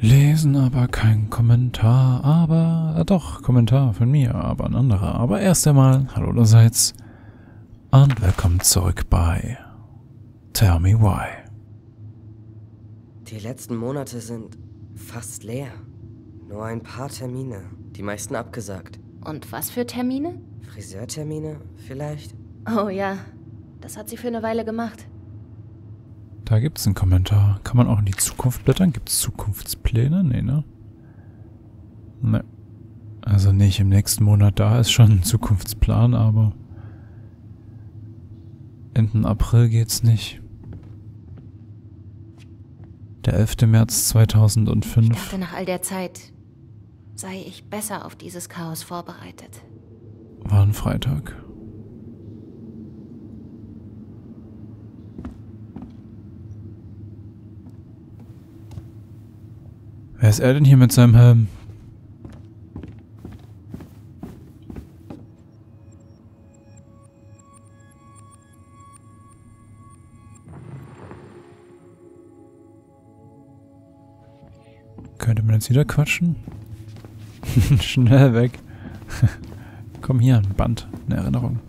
Lesen aber kein Kommentar, aber äh, doch, Kommentar von mir, aber ein anderer. Aber erst einmal, hallo allerseits und willkommen zurück bei Tell Me Why. Die letzten Monate sind fast leer. Nur ein paar Termine, die meisten abgesagt. Und was für Termine? Friseurtermine vielleicht? Oh ja, das hat sie für eine Weile gemacht. Da gibt's einen Kommentar. Kann man auch in die Zukunft blättern? Gibt's Zukunftspläne? Nee, ne? Ne. Also nicht im nächsten Monat, da ist schon ein Zukunftsplan, aber Ende April geht's nicht. Der 11. März Ich 2005. dachte, nach all der Zeit sei ich besser auf dieses Chaos vorbereitet. War ein Freitag. Wer ist er denn hier mit seinem Helm? Könnte man jetzt wieder quatschen? Schnell weg. Komm hier, ein Band, eine Erinnerung.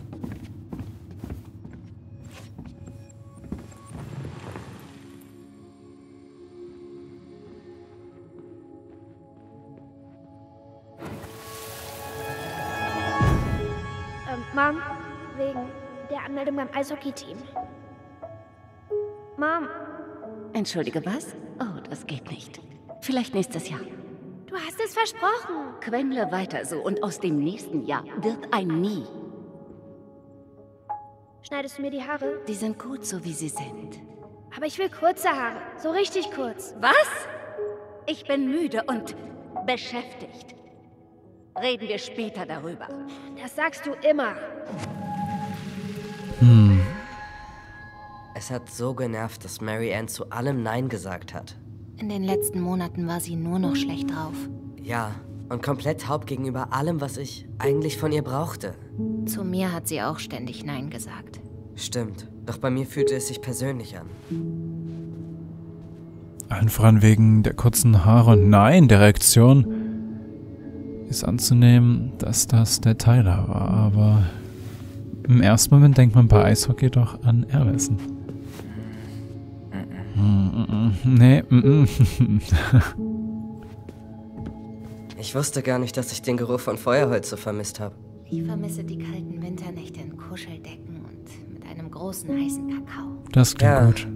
Beim Eishockey-Team. Mom, Entschuldige, was? Oh, das geht nicht. Vielleicht nächstes Jahr. du hast es versprochen. Quengle weiter so und aus dem nächsten Jahr wird ein Nie. Schneidest du mir die Haare? Die sind gut, so wie sie sind. Aber ich will kurze Haare. So richtig kurz. Was? Ich bin müde und beschäftigt. Reden wir später darüber. Das sagst du immer. Es hat so genervt, dass Mary Ann zu allem Nein gesagt hat. In den letzten Monaten war sie nur noch schlecht drauf. Ja, und komplett taub gegenüber allem, was ich eigentlich von ihr brauchte. Zu mir hat sie auch ständig Nein gesagt. Stimmt, doch bei mir fühlte es sich persönlich an. allen voran wegen der kurzen Haare und nein, der Reaktion ist anzunehmen, dass das der Tyler war, aber im ersten Moment denkt man bei Eishockey doch an Allison. Nee, mm, mm. Ich wusste gar nicht, dass ich den Geruch von Feuerholz so vermisst habe. Ich vermisse die kalten Winternächte in Kuscheldecken und mit einem großen heißen Kakao. Das klingt Ja. gut.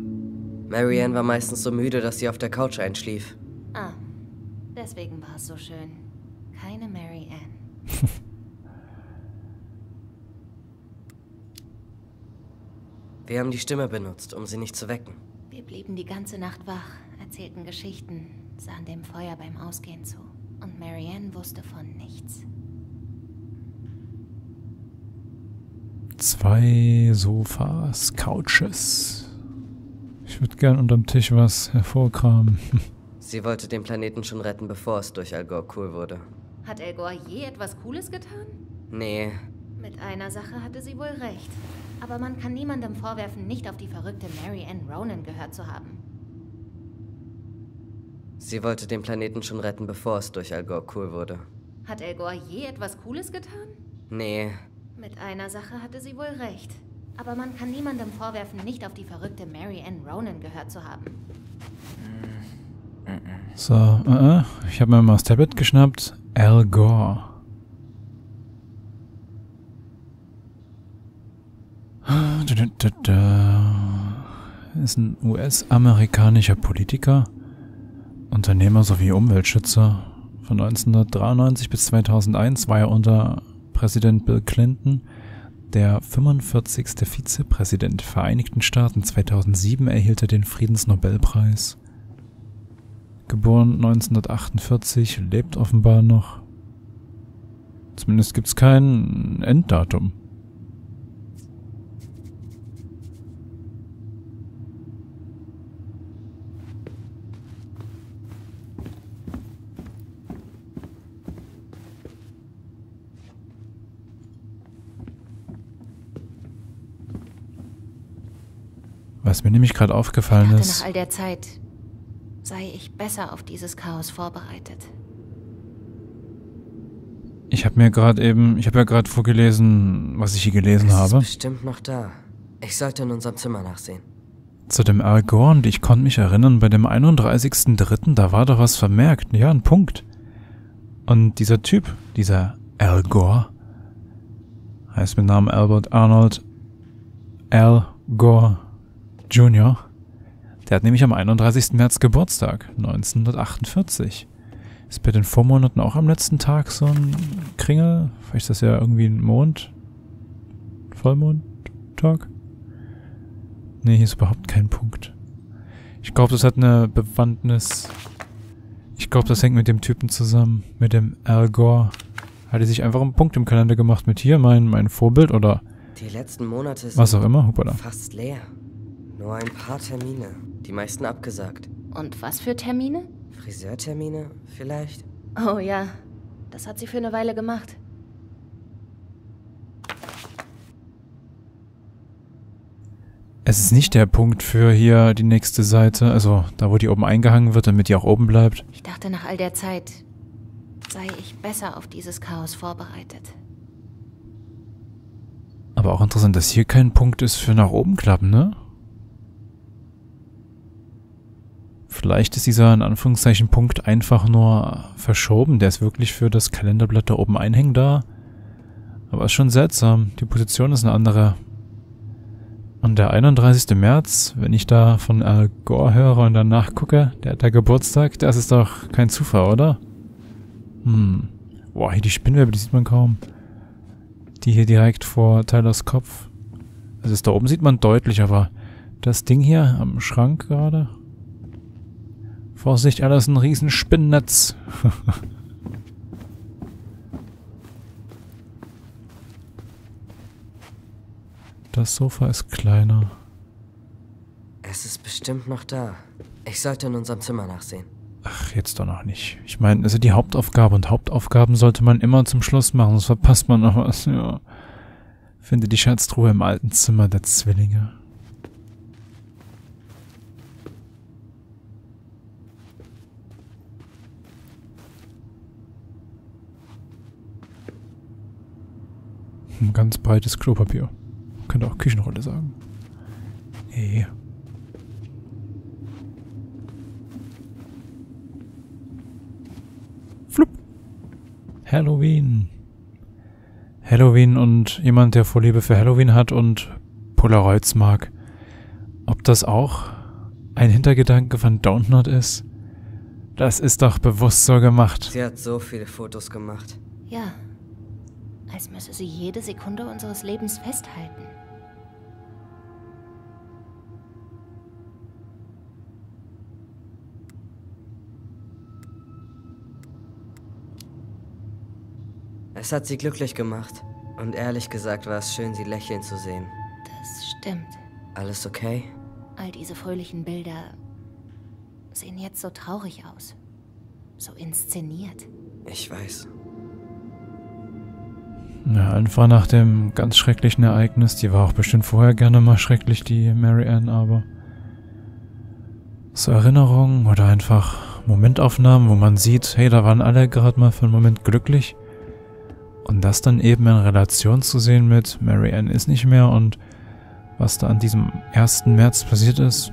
Mary Ann war meistens so müde, dass sie auf der Couch einschlief. Ah, deswegen war es so schön. Keine Mary Ann. Wir haben die Stimme benutzt, um sie nicht zu wecken. Blieben die ganze Nacht wach, erzählten Geschichten, sahen dem Feuer beim Ausgehen zu. Und Marianne wusste von nichts. Zwei Sofas, Couches. Ich würde gern unterm Tisch was hervorkramen. Sie wollte den Planeten schon retten, bevor es durch Al Gore cool wurde. Hat El Gore je etwas Cooles getan? Nee, Mit einer Sache hatte sie wohl recht. Aber man kann niemandem vorwerfen, nicht auf die verrückte Mary Ann Ronan gehört zu haben. sie wollte den Planeten schon retten, bevor es durch Al Gore cool wurde. Hat El Gore je etwas Cooles getan? Nee, Mit einer Sache hatte sie wohl recht. Aber man kann niemandem vorwerfen, nicht auf die verrückte Mary Ann Ronan gehört zu haben. So, äh, äh, ich habe mir mal das Tablet geschnappt. Al Gore. Ah, da, da, da, da. Ist ein US-amerikanischer Politiker, Unternehmer sowie Umweltschützer. Von 1993 bis 2001 war er unter Präsident Bill Clinton der 45. Vizepräsident der Vereinigten Staaten. 2007 erhielt er den Friedensnobelpreis. Geboren 1948, lebt offenbar noch. Zumindest gibt's kein Enddatum. Was mir nämlich gerade Ich aufgefallen dachte ist, nach all der Zeit sei ich besser auf dieses Chaos vorbereitet. Ich habe mir gerade eben, ich habe ja gerade vorgelesen, was ich hier gelesen es habe. ist bestimmt noch da. Ich sollte in unserem Zimmer nachsehen. Zu dem Al Gore und ich konnte mich erinnern, bei dem 31.03., da war doch was vermerkt. Ja, ein Punkt. Und dieser Typ, dieser Al Gore, heißt mit Namen Albert Arnold Al Gore Jr., der hat nämlich am 31. März Geburtstag, 1948. Ist bei den Vormonaten auch am letzten Tag so ein Kringel? Vielleicht ist das ja irgendwie ein Mond? Vollmondtag? Nee, hier ist überhaupt kein Punkt. Ich glaube, das hat eine Bewandtnis. Ich glaube, das hängt mit dem Typen zusammen. Mit dem Al Gore. Hat er sich einfach einen Punkt im Kalender gemacht mit hier mein, mein Vorbild oder Die letzten Monate sind was auch immer. Hoppala. fast leer. Nur ein paar Termine. Die meisten abgesagt. Und was für Termine? Friseurtermine vielleicht? Oh ja, das hat sie für eine Weile gemacht. Es ist nicht der Punkt für hier die nächste Seite. Also da, wo die oben eingehangen wird, damit die auch oben bleibt. Ich dachte, nach all der Zeit sei ich besser auf dieses Chaos vorbereitet. Aber auch interessant, dass hier kein Punkt ist für nach oben klappen, ne? Vielleicht ist dieser in Anführungszeichen Punkt einfach nur verschoben. Der ist wirklich für das Kalenderblatt da oben einhängen da. Aber ist schon seltsam. Die Position ist eine andere. Und der 31. März, wenn ich da von Al Gore höre und dann nachgucke, der hat da Geburtstag, das ist doch kein Zufall, oder? Hm. Boah, hier die Spinnwebe, die sieht man kaum. Die hier direkt vor Tylers Kopf. Also das da oben sieht man deutlich, aber das Ding hier am Schrank gerade. Vorsicht, alles ein riesen Spinnennetz. das Sofa ist kleiner. Es ist bestimmt noch da. Ich sollte in unserem Zimmer nachsehen. Ach, jetzt doch noch nicht. Ich meine, also die Hauptaufgabe und Hauptaufgaben sollte man immer zum Schluss machen, sonst verpasst man noch was. Ja. Finde die Schatztruhe im alten Zimmer der Zwillinge. Ein ganz breites Klopapier. Man könnte auch Küchenrolle sagen. Hey. Flup. Halloween. Halloween und jemand, der Vorliebe für Halloween hat und Polaroids mag. Ob das auch ein Hintergedanke von Dontnod ist? Das ist doch bewusst so gemacht. Sie hat so viele Fotos gemacht. Ja, als müsse sie jede Sekunde unseres Lebens festhalten. Es hat sie glücklich gemacht. Und ehrlich gesagt war es schön, sie lächeln zu sehen. Das stimmt. Alles okay? All diese fröhlichen Bilder sehen jetzt so traurig aus. So inszeniert. Ich weiß. Ja, einfach nach dem ganz schrecklichen Ereignis. Die war auch bestimmt vorher gerne mal schrecklich, die Mary Ann, aber so Erinnerungen oder einfach Momentaufnahmen, wo man sieht, hey, da waren alle gerade mal für einen Moment glücklich. Und das dann eben in Relation zu sehen mit Mary Ann ist nicht mehr und was da an diesem 1. März passiert ist,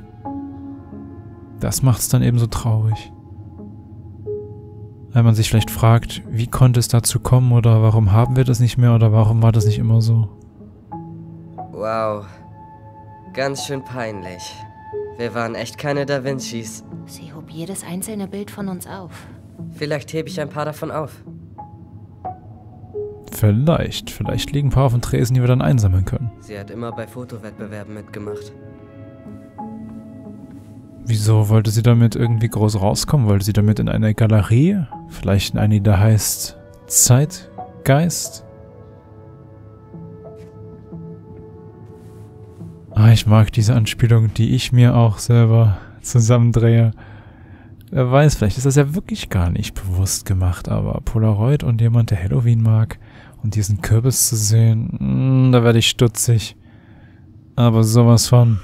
das macht's dann eben so traurig. Weil man sich vielleicht fragt, wie konnte es dazu kommen oder warum haben wir das nicht mehr oder warum war das nicht immer so? Wow. Ganz schön peinlich. Wir waren echt keine Da Vincis. Sie hob jedes einzelne Bild von uns auf. Vielleicht hebe ich ein paar davon auf. Vielleicht. Vielleicht liegen ein paar auf dem Tresen, die wir dann einsammeln können. Sie hat immer bei Fotowettbewerben mitgemacht. Wieso wollte sie damit irgendwie groß rauskommen? Wollte sie damit in eine Galerie? Vielleicht in eine, die da heißt Zeitgeist? Ah, ich mag diese Anspielung, die ich mir auch selber zusammendrehe. Wer weiß, vielleicht ist das ja wirklich gar nicht bewusst gemacht, aber Polaroid und jemand, der Halloween mag und diesen Kürbis zu sehen, mh, da werde ich stutzig. Aber sowas von.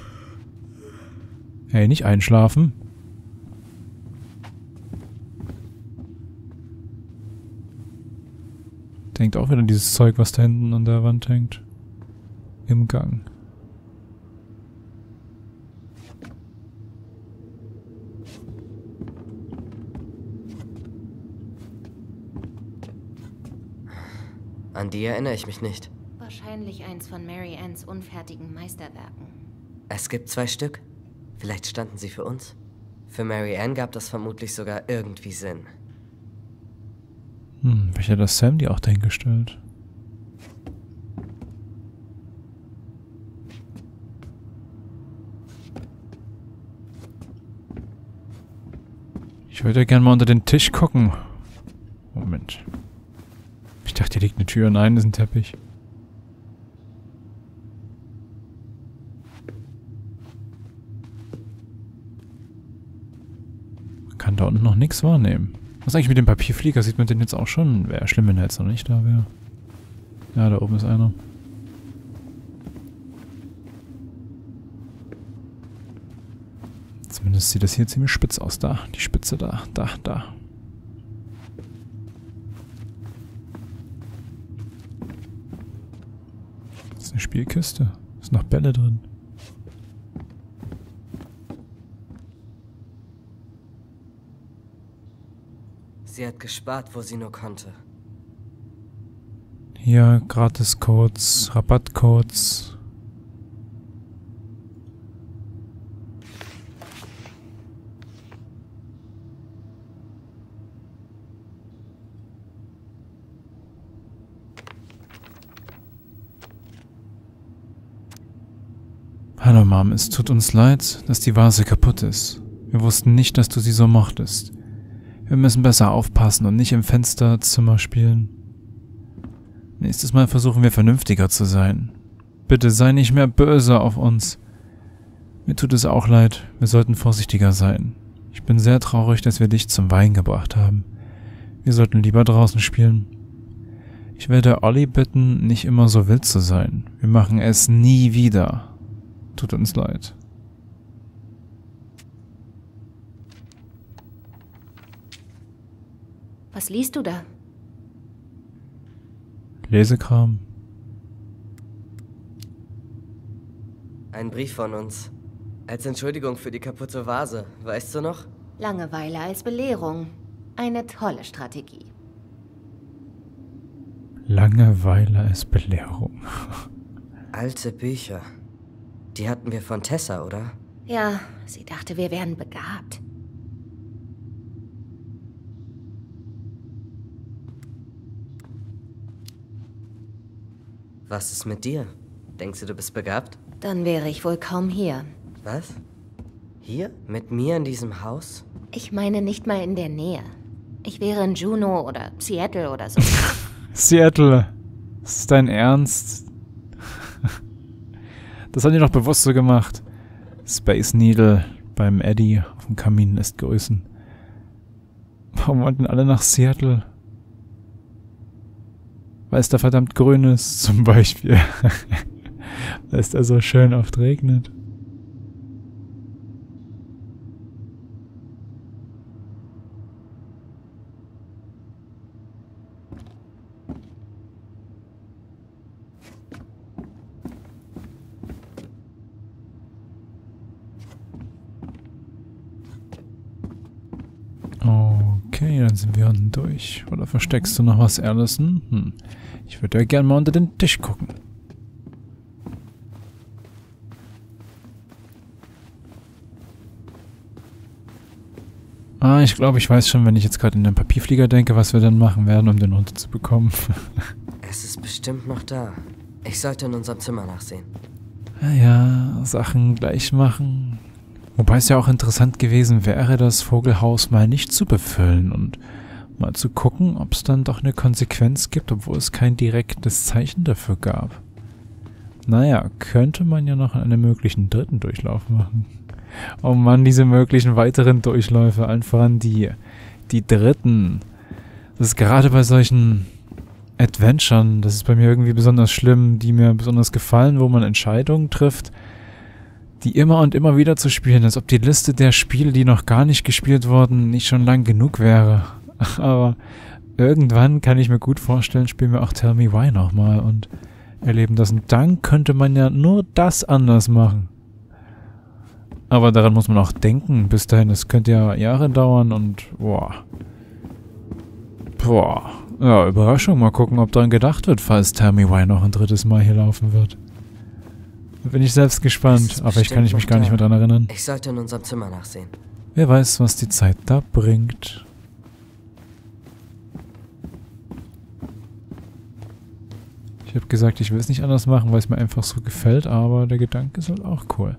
Hey, nicht einschlafen. Denkt auch wieder an dieses Zeug, was da hinten an der Wand hängt. Im Gang. An die erinnere ich mich nicht. Wahrscheinlich eins von Mary Anns unfertigen Meisterwerken. Es gibt zwei Stück. Vielleicht standen sie für uns. Für Mary Ann gab das vermutlich sogar irgendwie Sinn. Hm, welcher hat das Sam die auch dahingestellt? Ich würde ja gerne mal unter den Tisch gucken. Moment. Ich dachte, hier liegt eine Tür. Nein, das ist ein Teppich. Unten noch nichts wahrnehmen. Was eigentlich mit dem Papierflieger? Sieht man den jetzt auch schon? Wäre schlimm, wenn er jetzt noch nicht da wäre. Ja, da oben ist einer. Zumindest sieht das hier ziemlich spitz aus. Da, die Spitze da, da, da. Das ist eine Spielkiste. Ist noch Bälle drin. Sie hat gespart, wo sie nur konnte. Hier Gratiscodes, Rabattcodes. Hallo Mom, es tut uns leid, dass die Vase kaputt ist. Wir wussten nicht, dass du sie so mochtest. Wir müssen besser aufpassen und nicht im Fensterzimmer spielen. Nächstes Mal versuchen wir vernünftiger zu sein. Bitte sei nicht mehr böse auf uns. Mir tut es auch leid, wir sollten vorsichtiger sein. Ich bin sehr traurig, dass wir dich zum Wein gebracht haben. Wir sollten lieber draußen spielen. Ich werde Olli bitten, nicht immer so wild zu sein. Wir machen es nie wieder. Tut uns leid. Was liest du da? Lesekram. Ein Brief von uns. Als Entschuldigung für die kaputte Vase, weißt du noch? Langeweile als Belehrung. Eine tolle Strategie. Langeweile als Belehrung. Alte Bücher. Die hatten wir von Tessa, oder? Ja, sie dachte, wir wären begabt. Was ist mit dir? Denkst du, du bist begabt? Dann wäre ich wohl kaum hier. Was? Hier? Mit mir in diesem Haus? Ich meine nicht mal in der Nähe. Ich wäre in Juneau oder Seattle oder so. Seattle. Das ist dein Ernst? Das haben die doch bewusst so gemacht. Space Needle beim Eddie auf dem Kamin lässt grüßen. Warum wollten alle nach Seattle? Weil es da verdammt grün ist, zum Beispiel. Weil es da so schön oft regnet. Unten durch. Oder versteckst du noch was, Allison? Hm. Ich würde ja gerne mal unter den Tisch gucken. Ah, ich glaube, ich weiß schon, wenn ich jetzt gerade in den Papierflieger denke, was wir dann machen werden, um den runterzubekommen. Es ist bestimmt noch da. Ich sollte in unserem Zimmer nachsehen. Naja, Sachen gleich machen. Wobei es ja auch interessant gewesen wäre, das Vogelhaus mal nicht zu befüllen und mal zu gucken, ob es dann doch eine Konsequenz gibt, obwohl es kein direktes Zeichen dafür gab. Naja, könnte man ja noch einen möglichen dritten Durchlauf machen. Oh Mann, diese möglichen weiteren Durchläufe, allen voran die, die dritten. Das ist gerade bei solchen Adventuren, das ist bei mir irgendwie besonders schlimm, die mir besonders gefallen, wo man Entscheidungen trifft, die immer und immer wieder zu spielen, als ob die Liste der Spiele, die noch gar nicht gespielt wurden, nicht schon lang genug wäre. Aber irgendwann kann ich mir gut vorstellen, spielen wir auch Tell Me Why nochmal und erleben das. Und dann könnte man ja nur das anders machen. Aber daran muss man auch denken. Bis dahin, es könnte ja Jahre dauern und boah. Boah. Ja, Überraschung. Mal gucken, ob daran gedacht wird, falls Tell Me Why noch ein drittes Mal hier laufen wird. Da bin ich selbst gespannt, aber ich kann ich mich gar nicht mehr dran erinnern. Ich sollte in unserem Zimmer nachsehen. Wer weiß, was die Zeit da bringt. Ich habe gesagt, ich will es nicht anders machen, weil es mir einfach so gefällt, aber der Gedanke ist halt auch cool.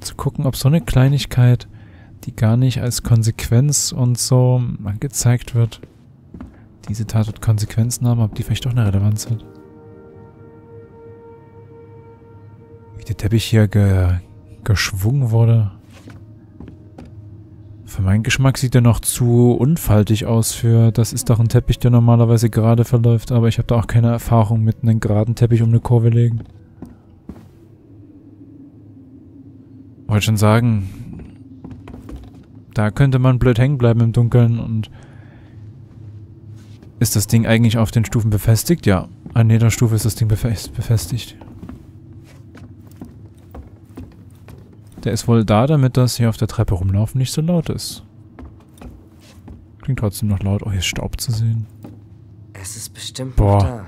Zu gucken, ob so eine Kleinigkeit, die gar nicht als Konsequenz und so angezeigt wird, diese Tat wird Konsequenzen haben, ob die vielleicht doch eine Relevanz hat. Wie der Teppich hier ge geschwungen wurde. Für meinen Geschmack sieht er noch zu unfaltig aus für, das ist doch ein Teppich, der normalerweise gerade verläuft, aber ich habe da auch keine Erfahrung mit einem geraden Teppich um eine Kurve legen. Wollte schon sagen, da könnte man blöd hängen bleiben im Dunkeln und ist das Ding eigentlich auf den Stufen befestigt? Ja, an jeder Stufe ist das Ding befestigt. Der ist wohl da, damit das hier auf der Treppe rumlaufen nicht so laut ist. Klingt trotzdem noch laut. Oh, hier ist Staub zu sehen. Es ist bestimmt Boah. noch da.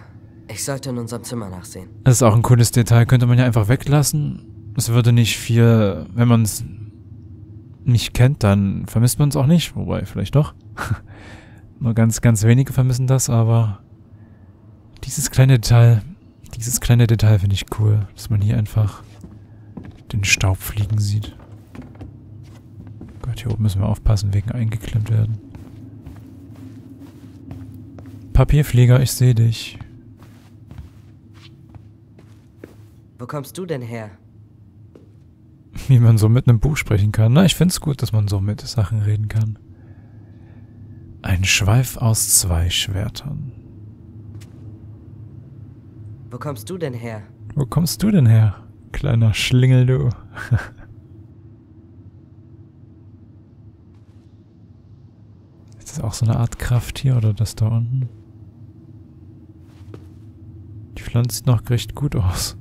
Ich sollte in unserem Zimmer nachsehen. Das ist auch ein cooles Detail. Könnte man ja einfach weglassen. Es würde nicht viel... Wenn man es nicht kennt, dann vermisst man es auch nicht. Wobei, vielleicht doch. Nur ganz, ganz wenige vermissen das, aber... Dieses kleine Detail... Dieses kleine Detail finde ich cool. Dass man hier einfach den Staub fliegen sieht. Gott, hier oben müssen wir aufpassen, wegen eingeklemmt werden. Papierflieger, ich sehe dich. Wo kommst du denn her? Wie man so mit einem Buch sprechen kann. Na, ich find's gut, dass man so mit Sachen reden kann. Ein Schweif aus zwei Schwertern. Wo kommst du denn her? Wo kommst du denn her? Kleiner Schlingel, du. Ist das auch so eine Art Krafttier oder das da unten? Die Pflanze sieht noch recht gut aus.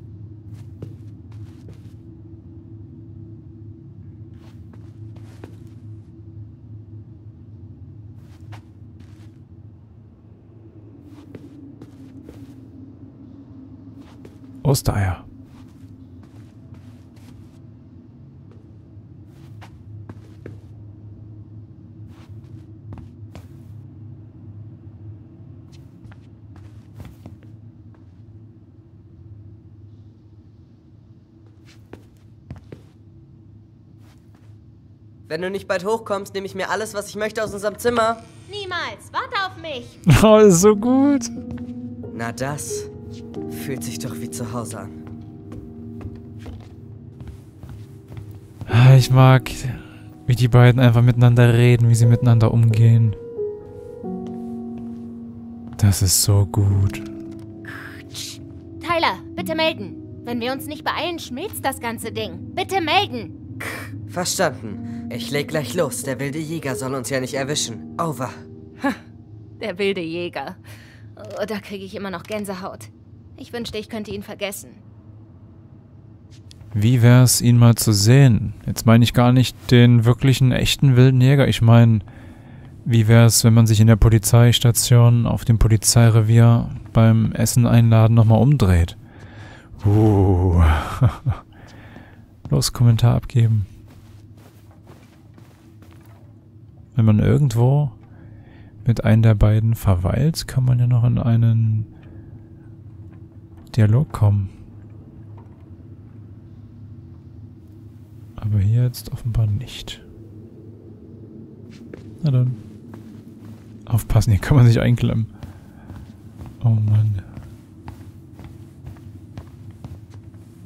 Ostereier. Wenn du nicht bald hochkommst, nehme ich mir alles, was ich möchte aus unserem Zimmer. Niemals. Warte auf mich. Oh, ist so gut. Na das fühlt sich doch wie zu Hause an. Ich mag, wie die beiden einfach miteinander reden, wie sie miteinander umgehen. Das ist so gut. Tyler, bitte melden. Wenn wir uns nicht beeilen, schmilzt das ganze Ding. Bitte melden. Verstanden. Ich leg gleich los. Der wilde Jäger soll uns ja nicht erwischen. Over. Der wilde Jäger. Oh, da kriege ich immer noch Gänsehaut. Ich wünschte, ich könnte ihn vergessen. Wie wär's, ihn mal zu sehen? Jetzt meine ich gar nicht den wirklichen, echten wilden Jäger. Ich meine, wie wär's, wenn man sich in der Polizeistation auf dem Polizeirevier beim Essen einladen nochmal umdreht? Uh. Los, Kommentar abgeben. Wenn man irgendwo mit einem der beiden verweilt, kann man ja noch in einen Dialog kommen. Aber hier jetzt offenbar nicht. Na dann. Aufpassen, hier kann man sich einklemmen. Oh Mann.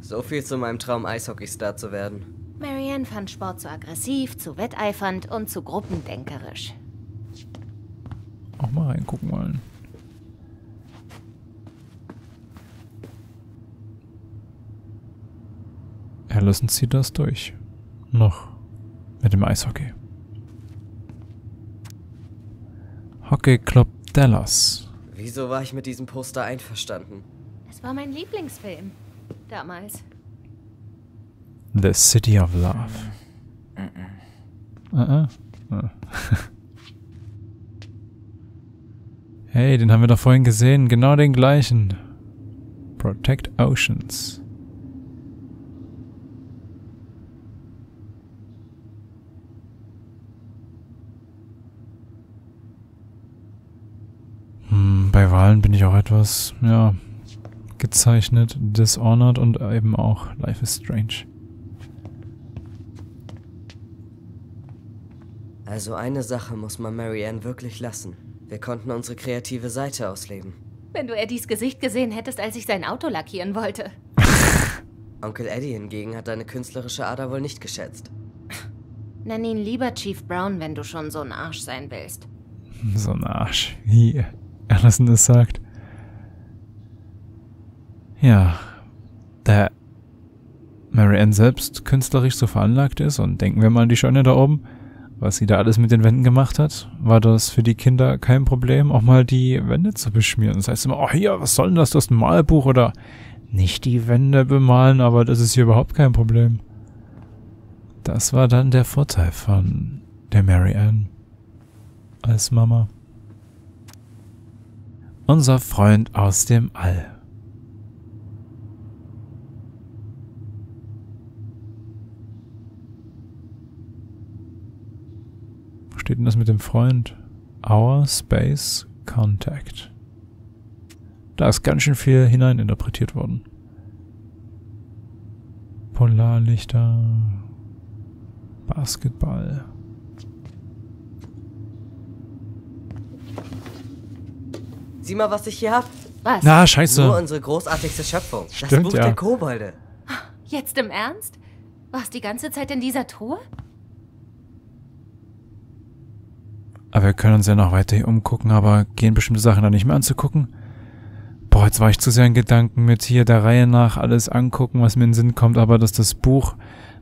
So viel zu meinem Traum, Eishockeystar zu werden. Marianne fand Sport zu aggressiv, zu wetteifernd und zu gruppendenkerisch. Auch mal reingucken wollen. Allison zieht das durch. Noch. Mit dem Eishockey. Hockey Club Dallas. Wieso war ich mit diesem Poster einverstanden? Es war mein Lieblingsfilm. Damals. The City of Love. Uh -uh. Uh. hey, den haben wir doch vorhin gesehen. Genau den gleichen. Protect Oceans. Hm, bei Wahlen bin ich auch etwas, ja, gezeichnet, Dishonored und eben auch Life is Strange. Also eine Sache muss man Marianne wirklich lassen. Wir konnten unsere kreative Seite ausleben. Wenn du Eddies Gesicht gesehen hättest, als ich sein Auto lackieren wollte. Onkel Eddie hingegen hat deine künstlerische Ader wohl nicht geschätzt. Nenn ihn lieber Chief Brown, wenn du schon so ein Arsch sein willst. So ein Arsch, wie Allison es sagt. Ja, da Marianne selbst künstlerisch so veranlagt ist und denken wir mal an die Scheune da oben, was sie da alles mit den Wänden gemacht hat, war das für die Kinder kein Problem, auch mal die Wände zu beschmieren. Das heißt immer, oh hier, was soll denn das, das ist ein Malbuch oder nicht die Wände bemalen, aber das ist hier überhaupt kein Problem. Das war dann der Vorteil von der Mary Ann als Mama. Unser Freund aus dem All. Wo steht denn das mit dem Freund? Our Space Contact. Da ist ganz schön viel hineininterpretiert worden. Polarlichter, Basketball. Sieh mal, was ich hier hab. Was? Na, scheiße. Nur unsere großartigste Schöpfung. das Stimmt, Buch ja. der Kobolde. Jetzt im Ernst? Warst die ganze Zeit in dieser Truhe? Wir können uns ja noch weiter hier umgucken, aber gehen bestimmte Sachen da nicht mehr anzugucken? Boah, jetzt war ich zu sehr in Gedanken mit hier der Reihe nach alles angucken, was mir in den Sinn kommt, aber dass das Buch,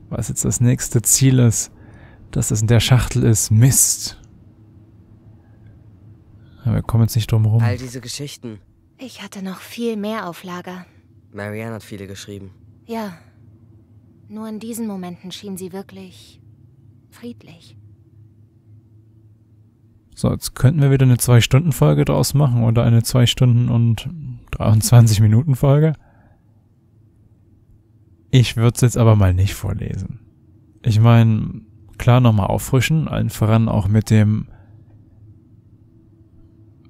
was jetzt das nächste Ziel ist, dass das in der Schachtel ist, Mist. Aber wir kommen jetzt nicht drum rum. All diese Geschichten. Ich hatte noch viel mehr auf Lager. Marianne hat viele geschrieben. Ja. Nur in diesen Momenten schien sie wirklich friedlich. So, jetzt könnten wir wieder eine 2-Stunden-Folge draus machen oder eine 2 Stunden und 23 Minuten Folge. Ich würde es jetzt aber mal nicht vorlesen. Ich meine, klar nochmal auffrischen, allen voran auch mit dem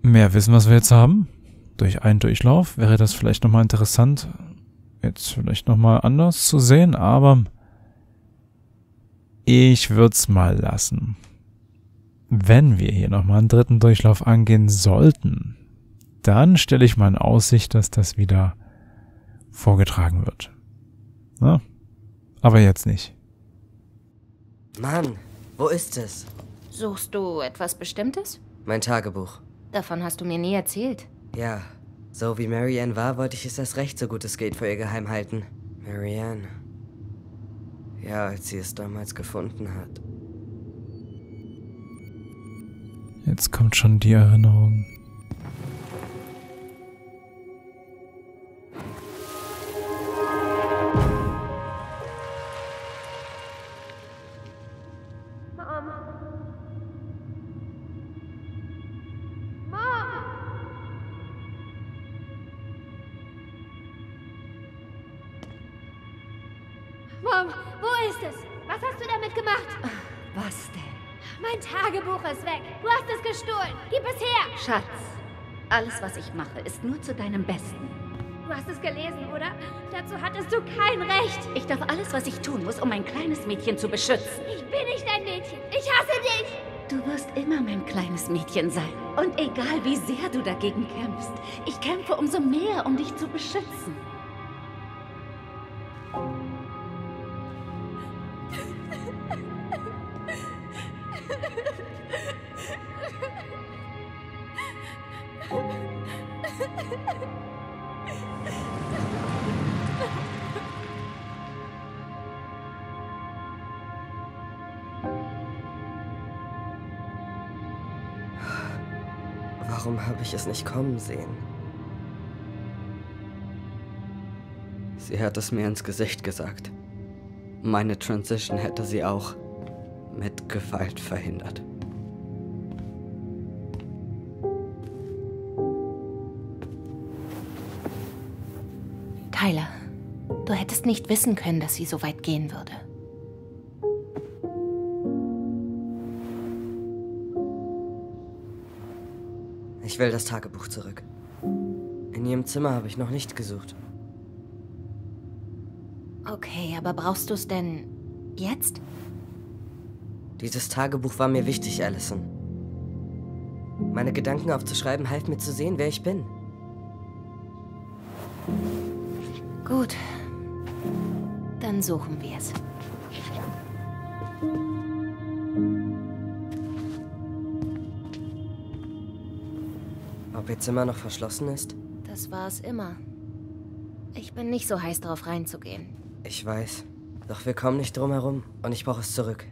mehr Wissen, was wir jetzt haben. Durch einen Durchlauf wäre das vielleicht nochmal interessant, jetzt vielleicht nochmal anders zu sehen, aber ich würde es mal lassen wenn wir hier nochmal einen dritten Durchlauf angehen sollten, dann stelle ich mal in Aussicht, dass das wieder vorgetragen wird. Na? Aber jetzt nicht. Mann, wo ist es? Suchst du etwas Bestimmtes? Mein Tagebuch. Davon hast du mir nie erzählt. Ja, so wie Marianne war, wollte ich es erst recht so gut es geht für ihr geheim halten. Marianne. Ja, als sie es damals gefunden hat. Jetzt kommt schon die Erinnerung. Zu deinem Besten. Du hast es gelesen, oder? Dazu hattest du kein Recht. Ich darf alles, was ich tun muss, um mein kleines Mädchen zu beschützen. Ich bin nicht dein Mädchen. Ich hasse dich. Du wirst immer mein kleines Mädchen sein. Und egal wie sehr du dagegen kämpfst, ich kämpfe umso mehr, um dich zu beschützen. Kommen sehen? Sie hat es mir ins Gesicht gesagt. Meine Transition hätte sie auch mit Gewalt verhindert. Tyler, du hättest nicht wissen können, dass sie so weit gehen würde. Ich will das Tagebuch zurück. In ihrem Zimmer habe ich noch nicht gesucht. Okay, aber brauchst du es denn jetzt? Dieses Tagebuch war mir wichtig, Allison. Meine Gedanken aufzuschreiben half mir zu sehen, wer ich bin. Gut. Dann suchen wir es. Ob ihr Zimmer noch verschlossen ist? Das war es immer. Ich bin nicht so heiß drauf reinzugehen. Ich weiß. Doch wir kommen nicht drum herum und ich brauche es zurück.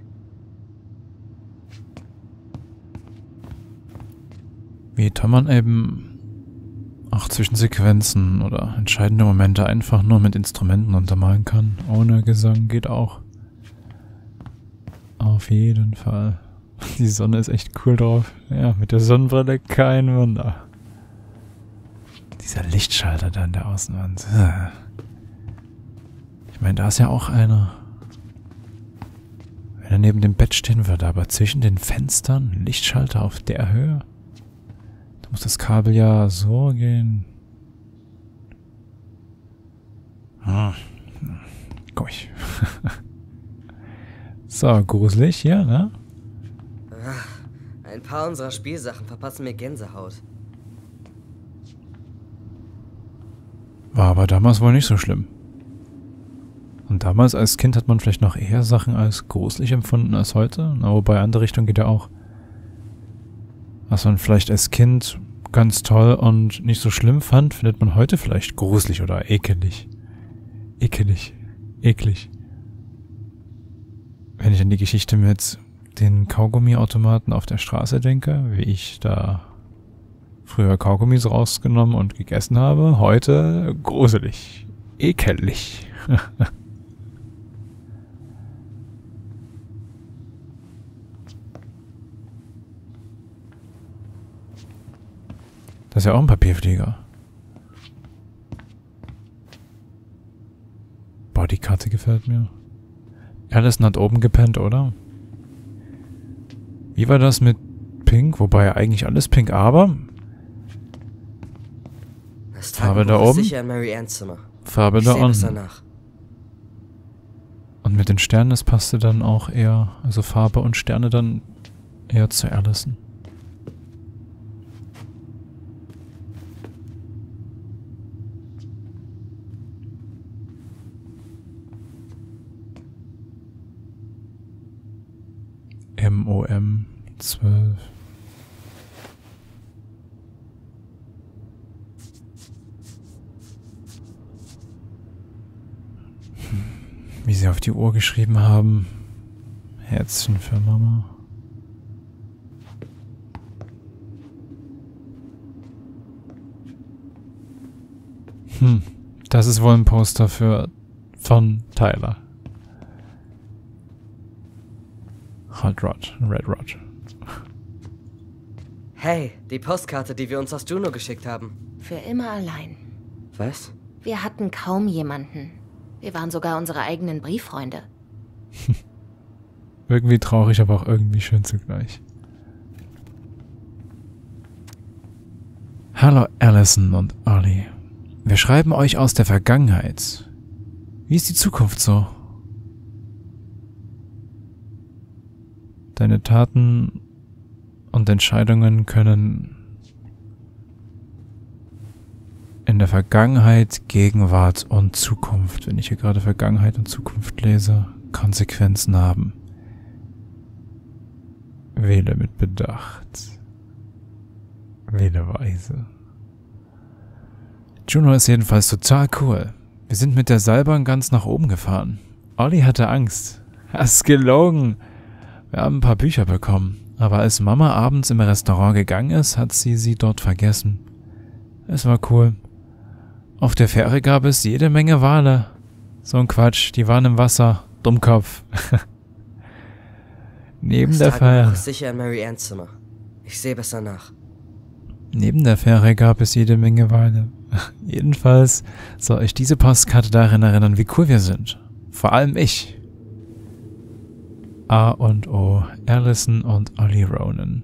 Wie kann man eben auch zwischen Sequenzen oder entscheidende Momente einfach nur mit Instrumenten untermalen kann. Ohne Gesang geht auch. Auf jeden Fall. Die Sonne ist echt cool drauf. Ja, mit der Sonnenbrille kein Wunder. Dieser Lichtschalter da an der Außenwand. Ich meine, da ist ja auch einer. Wenn er neben dem Bett stehen würde, aber zwischen den Fenstern, Lichtschalter auf der Höhe. Da muss das Kabel ja so gehen. Hm. Guck ich. so, gruselig hier, ne? Ein paar unserer Spielsachen verpassen mir Gänsehaut. War aber damals wohl nicht so schlimm. Und damals als Kind hat man vielleicht noch eher Sachen als gruselig empfunden als heute. Na, wobei andere Richtung geht ja auch. Was man vielleicht als Kind ganz toll und nicht so schlimm fand, findet man heute vielleicht gruselig oder ekelig. Ekelig. Eklig. Wenn ich an die Geschichte mit den Kaugummiautomaten auf der Straße denke, wie ich da früher Kaugummis rausgenommen und gegessen habe, heute gruselig. Ekelig. Das ist ja auch ein Papierflieger. Boah, die Karte gefällt mir. Allison hat oben gepennt, oder? Wie war das mit Pink? Wobei eigentlich alles pink, aber... Das Farbe da oben? Sicher in Mary Anns Zimmer. Farbe Ich da unten. Und mit den Sternen, das passte dann auch eher, also Farbe und Sterne dann eher zu Allison. MOM 12. Wie sie auf die Uhr geschrieben haben. Herzchen für Mama. Hm, das ist wohl ein Poster für von Tyler. Hot Rod, Red Rod. Hey, die Postkarte, die wir uns aus Juno geschickt haben. Für immer allein. Was? Wir hatten kaum jemanden. Wir waren sogar unsere eigenen Brieffreunde. Irgendwie traurig, aber auch irgendwie schön zugleich. Hallo Allison und Ollie. Wir schreiben euch aus der Vergangenheit. Wie ist die Zukunft so? Deine Taten und Entscheidungen können in der Vergangenheit, Gegenwart und Zukunft, wenn ich hier gerade Vergangenheit und Zukunft lese, Konsequenzen haben. Wähle mit Bedacht. Wähle weise. Juno ist jedenfalls total cool. Wir sind mit der Seilbahn ganz nach oben gefahren. Olli hatte Angst. Hast gelogen. Wir haben ein paar Bücher bekommen. Aber als Mama abends im Restaurant gegangen ist, hat sie sie dort vergessen. Es war cool. Auf der Fähre gab es jede Menge Wale. So ein Quatsch, die waren im Wasser. Dummkopf. Neben Das der Fähre. sicher in Mary Anns Zimmer. Ich sehe besser nach. Neben der Fähre gab es jede Menge Weine. Jedenfalls soll euch diese Postkarte daran erinnern, wie cool wir sind. Vor allem ich. A und O, Allison und Ollie Ronan.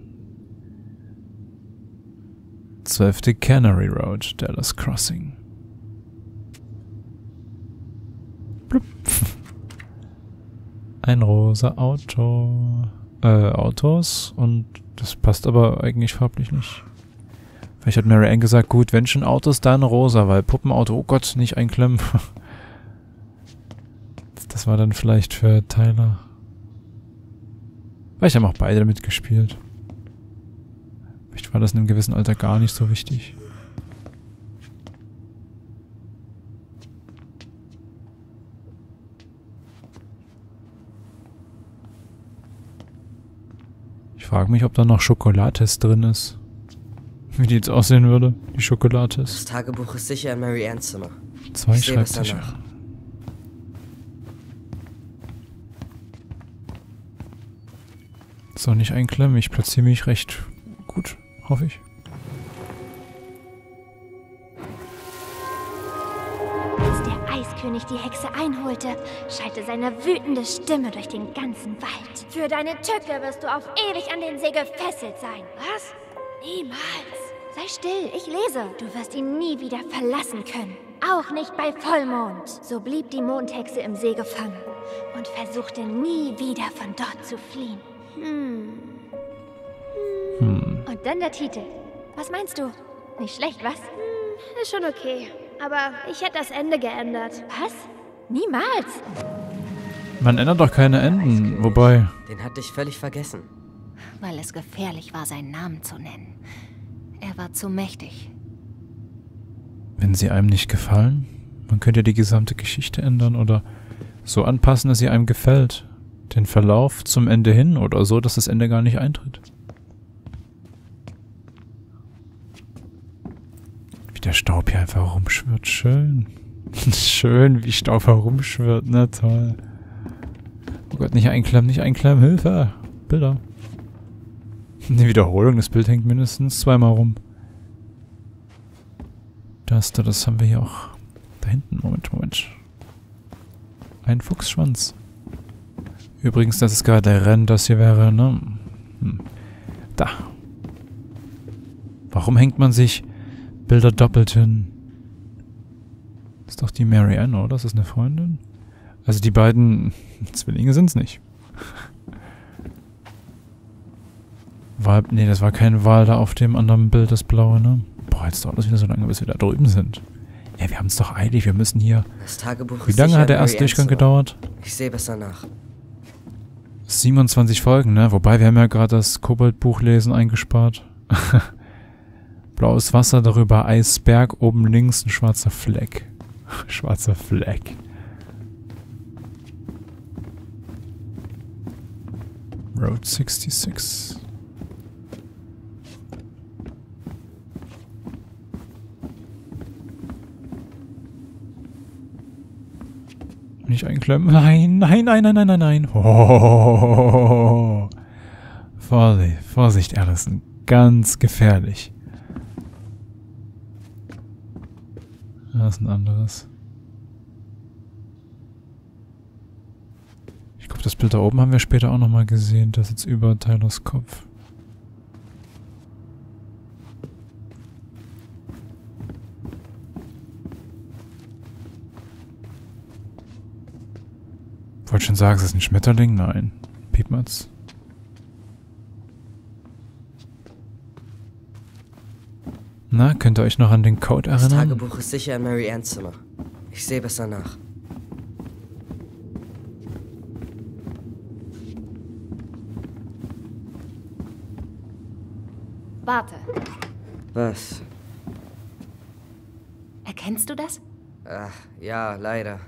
12. Canary Road, Dallas Crossing. Blub. Ein rosa Auto. Äh, Autos und das passt aber eigentlich farblich nicht. Vielleicht hat Mary Ann gesagt, gut, wenn schon Autos, dann rosa, weil Puppenauto, oh Gott, nicht einklemmen. Das war dann vielleicht für Tyler. Vielleicht haben auch beide mitgespielt. Vielleicht war das in einem gewissen Alter gar nicht so wichtig. Ich frage mich, ob da noch Schokolates drin ist. Wie die jetzt aussehen würde, die Schokolates. Das Tagebuch ist sicher in Mary Anns Zimmer. Zwei Ich Schreibtische. So, nicht einklemmen. Ich platziere mich recht gut, hoffe ich. Eiskönig die Hexe einholte, schallte seine wütende Stimme durch den ganzen Wald. Für deine Tücke wirst du auf ewig an den See gefesselt sein. Was? Niemals. Sei still, ich lese. Du wirst ihn nie wieder verlassen können. Auch nicht bei Vollmond. So blieb die Mondhexe im See gefangen und versuchte nie wieder von dort zu fliehen. Hm. Hm. Und dann der Titel. Was meinst du? Nicht schlecht, was? ist schon okay. Aber ich hätte das Ende geändert. Was? Niemals. Man ändert doch keine Enden. Wobei, Den hatte ich völlig vergessen. weil es gefährlich war, seinen Namen zu nennen. Er war zu mächtig. wenn sie einem nicht gefallen, man könnte die gesamte Geschichte ändern oder so anpassen, dass sie einem gefällt. Den Verlauf zum Ende hin oder so, dass das Ende gar nicht eintritt. Der Staub hier einfach rumschwirrt. Schön. Schön, wie Staub herumschwirrt. Na toll. Oh Gott, nicht einklemmen, nicht einklemmen. Hilfe. Bilder. Eine Wiederholung, das Bild hängt mindestens zweimal rum. Das, da, das haben wir hier auch. Da hinten, Moment, Moment. Ein Fuchsschwanz. Übrigens, das ist gerade der Renn, das hier wäre, ne? Hm. Da. Warum hängt man sich Bilder doppelt hin? Das ist doch die Mary Ann, oder? Das ist eine Freundin? Also die beiden Zwillinge sind's nicht. War, nee, das war kein Wal da auf dem anderen Bild, das blaue, ne? Boah, jetzt dauert das wieder so lange, bis wir da drüben sind. Ja, wir haben es doch eilig, wir müssen hier... Das Tagebuch Wie lange hat der erste Durchgang gedauert? Ich sehe besser nach. 27 Folgen, ne? Wobei, wir haben ja gerade das Koboldbuchlesen eingespart. Blaues Wasser, darüber Eisberg, oben links ein schwarzer Fleck. schwarzer Fleck. Road 66. Nicht einklemmen. Nein, nein, nein, nein, nein, nein, nein. Vorsicht, Vorsicht, Allison. Ganz gefährlich. Das ist ein anderes. Ich glaube, das Bild da oben haben wir später auch nochmal gesehen. Das ist jetzt über Tylers Kopf. Wollte schon sagen, ist das ein Schmetterling? Nein. Piepmatz. Na, könnt ihr euch noch an den Code Das erinnern? Tagebuch ist sicher in Mary Anns Zimmer. Ich sehe besser nach. Warte, Was? erkennst du das? Ach, ja, leider.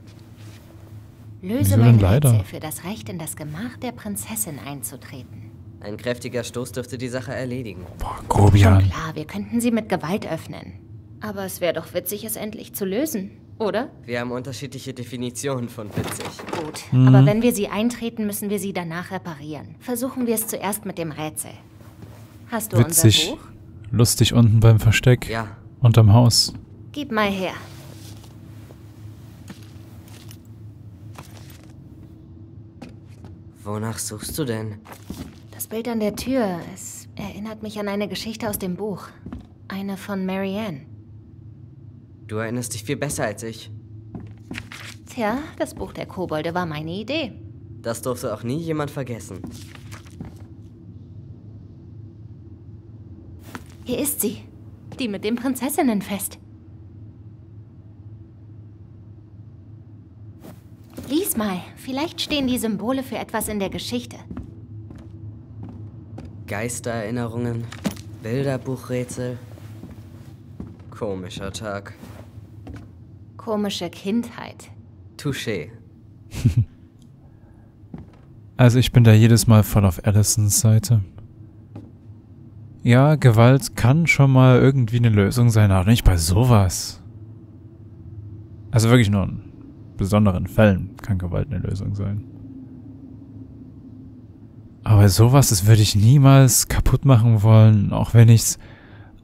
Löse mein leider? Rätsel für das Recht in das Gemach der Prinzessin einzutreten. Ein kräftiger Stoß dürfte die Sache erledigen. Boah, Schon Grobian. klar, wir könnten sie mit Gewalt öffnen. Aber es wäre doch witzig, es endlich zu lösen, oder? Wir haben unterschiedliche Definitionen von witzig. Gut. Aber wenn wir sie eintreten, müssen wir sie danach reparieren. Versuchen wir es zuerst mit dem Rätsel. Hast du Witzig. unser Buch? Lustig unten beim Versteck. Ja, Unterm Haus. Gib mal her. wonach suchst du denn? Das Bild an der Tür, es erinnert mich an eine Geschichte aus dem Buch. Eine von Marianne. Du erinnerst dich viel besser als ich. Tja, das Buch der Kobolde war meine Idee. Das durfte auch nie jemand vergessen. Hier ist sie. Die mit dem Prinzessinnenfest. Lies mal. Vielleicht stehen die Symbole für etwas in der Geschichte. Geistererinnerungen, Bilderbuchrätsel. Komischer Tag. Komische Kindheit. Touché. Also ich bin da jedes Mal voll auf Allisons Seite. Ja, Gewalt kann schon mal irgendwie eine Lösung sein, aber nicht bei sowas. Also wirklich nur in besonderen Fällen kann Gewalt eine Lösung sein. Aber sowas, das würde ich niemals kaputt machen wollen, auch wenn ich es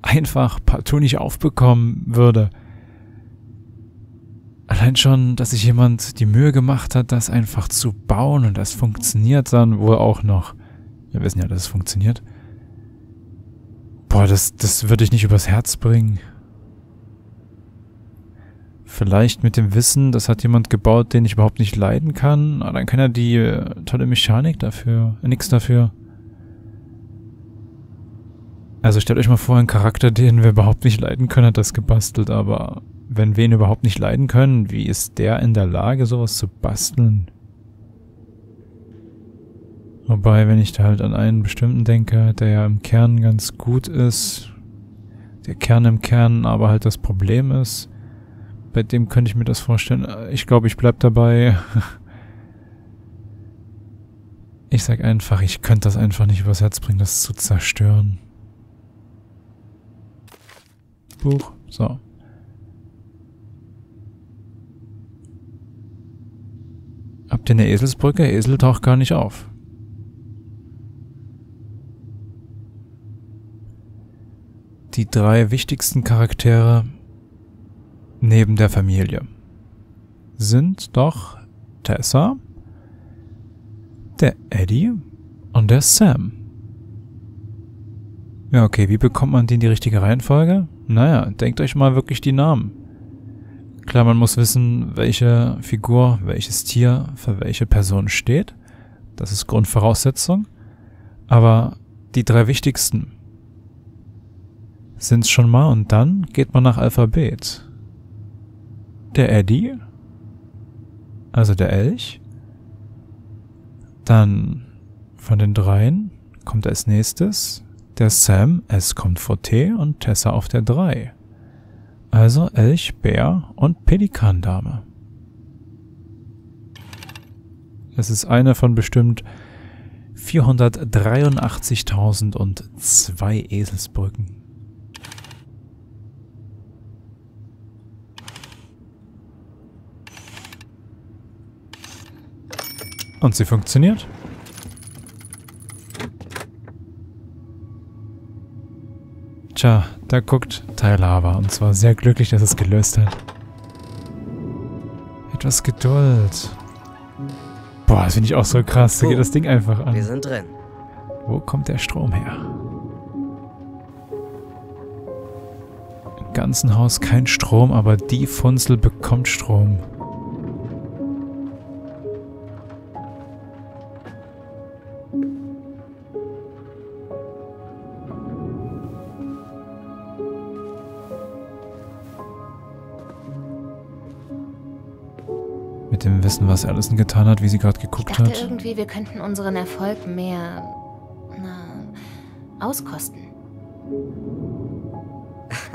einfach partout nicht aufbekommen würde. Allein schon, dass sich jemand die Mühe gemacht hat, das einfach zu bauen und das funktioniert dann wohl auch noch. Wir wissen ja, dass es funktioniert. Boah, das, das würde ich nicht übers Herz bringen. Vielleicht mit dem Wissen, das hat jemand gebaut, den ich überhaupt nicht leiden kann. Aber dann kann er die äh, tolle Mechanik dafür, äh, nix dafür. Also stellt euch mal vor, ein Charakter, den wir überhaupt nicht leiden können, hat das gebastelt, aber wenn wir ihn überhaupt nicht leiden können, wie ist der in der Lage, sowas zu basteln? Wobei, wenn ich da halt an einen bestimmten denke, der ja im Kern ganz gut ist, der Kern im Kern aber halt das Problem ist, bei dem könnte ich mir das vorstellen. Ich glaube, ich bleib dabei. Ich sag einfach, ich könnte das einfach nicht übers Herz bringen, das zu zerstören. Buch, so. Habt ihr eine Eselsbrücke? Esel taucht gar nicht auf. Die drei wichtigsten Charaktere neben der Familie sind doch Tessa, der Eddie und der Sam. Ja, okay, wie bekommt man die in die richtige Reihenfolge? Naja, denkt euch mal wirklich die Namen. Klar, man muss wissen, welche Figur, welches Tier für welche Person steht. Das ist Grundvoraussetzung. Aber die drei wichtigsten sind's schon mal und dann geht man nach Alphabet. Der Eddie, also der Elch. Dann von den dreien kommt als nächstes der Sam, es kommt vor T und Tessa auf der 3. Also Elch, Bär und Pelikandame. Es ist eine von bestimmt 483.002 Eselsbrücken. Und sie funktioniert. Tja, da guckt Tyler und zwar sehr glücklich, dass es gelöst hat. Etwas Geduld. Boah, das finde ich auch so krass. Da geht das Ding einfach Wir an. sind drin. Wo kommt der Strom her? Im ganzen Haus kein Strom, aber die Funzel bekommt Strom. Wissen, was Allison getan hat, wie sie gerade Ich geguckt dachte hat. irgendwie, wir könnten unseren Erfolg mehr. na. auskosten.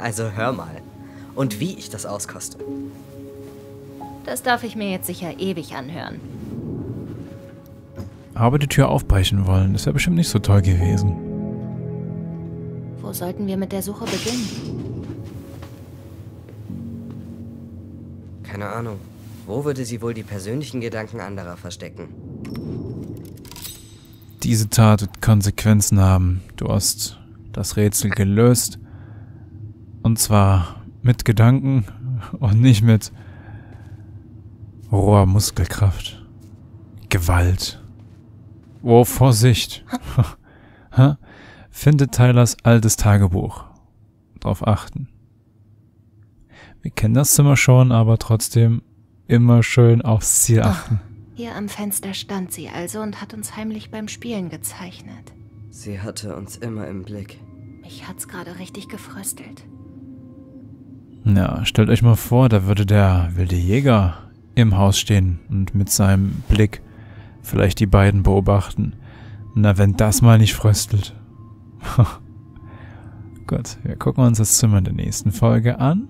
Also hör mal. Und wie ich das auskoste. Das darf ich mir jetzt sicher ewig anhören. habe die Tür aufbrechen wollen. Das wäre bestimmt nicht so toll gewesen. Wo sollten wir mit der Suche beginnen? Keine Ahnung. Wo würde sie wohl die persönlichen Gedanken anderer verstecken? Diese Tat wird Konsequenzen haben. Du hast das Rätsel gelöst. Und zwar mit Gedanken und nicht mit roher Muskelkraft. Gewalt. Oh, Vorsicht. Finde Tylers altes Tagebuch. Drauf achten. Wir kennen das Zimmer schon, aber trotzdem immer schön aufs Ziel achten. Hier am Fenster stand sie also und hat uns heimlich beim Spielen gezeichnet. Sie hatte uns immer im Blick. Mich hat's gerade richtig gefröstelt. Ja, stellt euch mal vor, da würde der wilde Jäger im Haus stehen und mit seinem Blick vielleicht die beiden beobachten. Na, wenn das mal nicht fröstelt. Gut, wir gucken uns das Zimmer in der nächsten Folge an.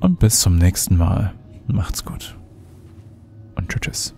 Und bis zum nächsten Mal. Macht's gut. Und tschüss.